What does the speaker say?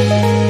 Música